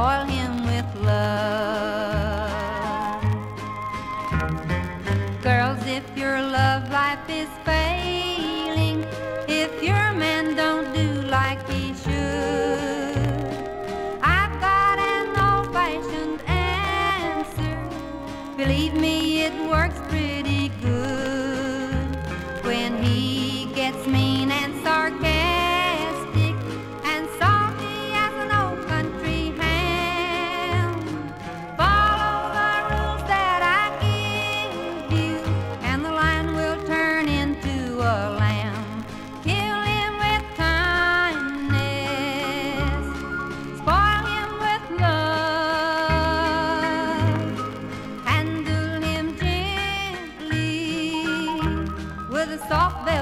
spoil him with love. Girls, if you're thought that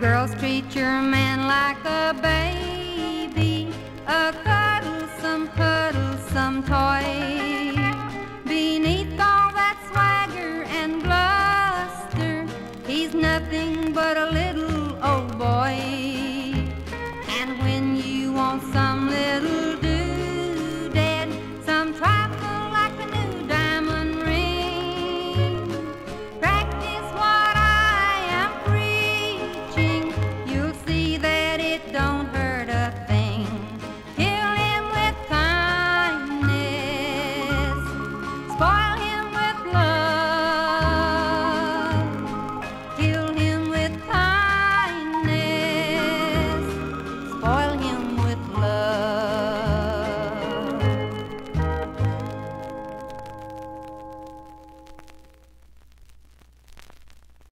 Girls treat your man like a baby, a cuddlesome, cuddlesome toy. Beneath all that swagger and bluster, he's nothing but a little old boy.